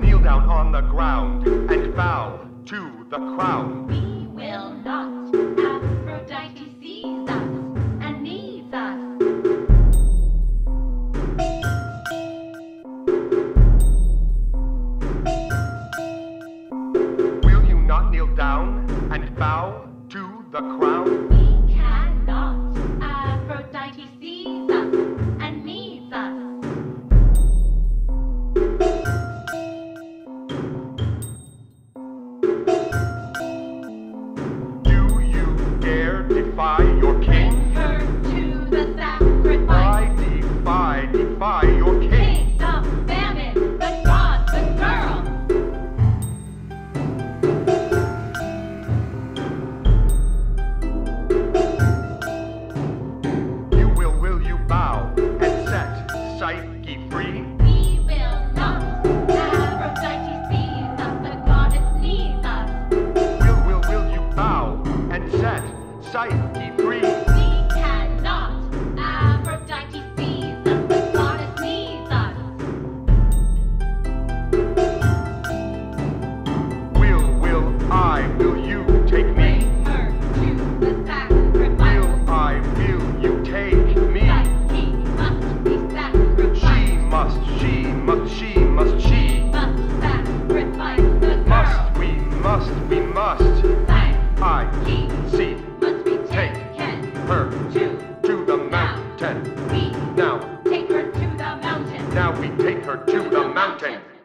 Kneel down on the ground and bow to the crown. We will not. Aphrodite sees us and needs us. Will you not kneel down and bow to the crown? Psyche free? We will not. Aphrodite sees us, the goddess needs us. Will, will, will you bow and set Psyche free? Now we take her to the mountain.